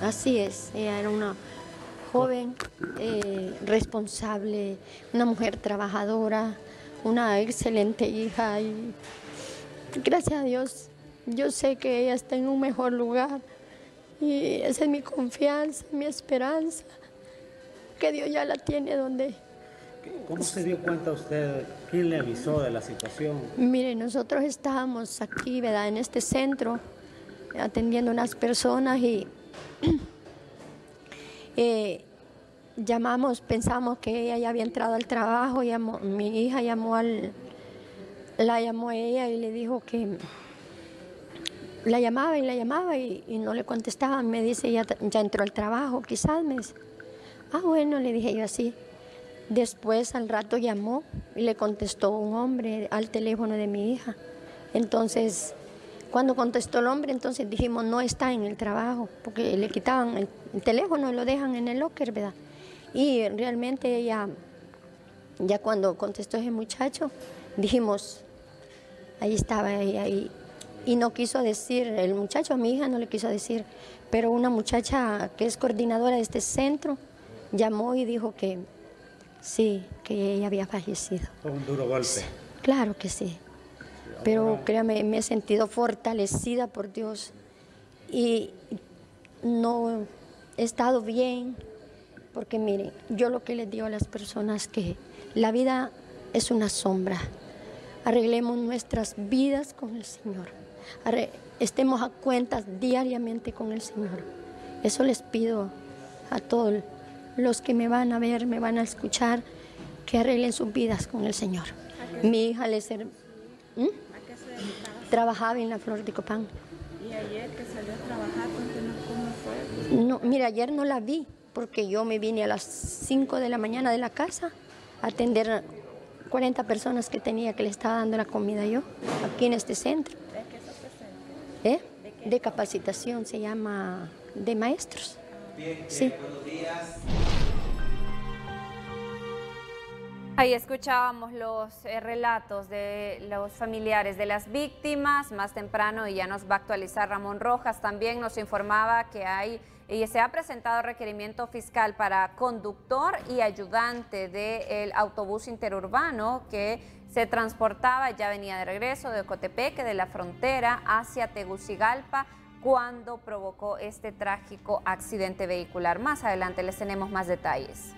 Así es, ella era una joven, eh, responsable, una mujer trabajadora, una excelente hija y gracias a Dios yo sé que ella está en un mejor lugar y esa es mi confianza, mi esperanza, que Dios ya la tiene donde... ¿Cómo se dio cuenta usted? ¿Quién le avisó de la situación? Mire, nosotros estábamos aquí, ¿verdad? En este centro, atendiendo unas personas y eh, llamamos, pensamos que ella ya había entrado al trabajo, mi hija llamó al, la llamó a ella y le dijo que la llamaba y la llamaba y, no le contestaba. Me dice, ya, ya entró al trabajo, quizás me. Ah, bueno, le dije yo así. Después al rato llamó y le contestó un hombre al teléfono de mi hija. Entonces, cuando contestó el hombre, entonces dijimos, no está en el trabajo, porque le quitaban el, teléfono y lo dejan en el locker, ¿verdad? Y realmente ella, ya cuando contestó ese muchacho, dijimos, ahí estaba ella y, y no quiso decir, el muchacho a mi hija no le quiso decir, pero una muchacha que es coordinadora de este centro llamó y dijo que sí, que ella había fallecido. Fue un duro golpe. Claro que sí. Pero créame, me he sentido fortalecida por Dios y no he estado bien, porque miren, yo lo que les digo a las personas que la vida es una sombra. Arreglemos nuestras vidas con el Señor. estemos a cuentas diariamente con el Señor. Eso les pido a todos los que me van a ver, me van a escuchar, que arreglen sus vidas con el Señor. Mi hija le ¿Mm? Trabajaba en la Flor de Copán. ¿Y ayer que salió a trabajar, cómo fue? No, mira, ayer no la vi porque yo me vine a las 5 de la mañana de la casa a atender 40 personas que tenía que le estaba dando la comida yo, aquí en este centro. ¿De qué se ¿Eh? ¿De, de capacitación, se llama de maestros. Bien, sí. Eh, buenos días. Ahí escuchábamos los eh, relatos de los familiares de las víctimas más temprano y ya nos va a actualizar Ramón Rojas. También nos informaba que hay y se ha presentado requerimiento fiscal para conductor y ayudante del autobús interurbano que se transportaba, ya venía de regreso de Cotepeque, de la frontera hacia Tegucigalpa cuando provocó este trágico accidente vehicular. Más adelante les tenemos más detalles.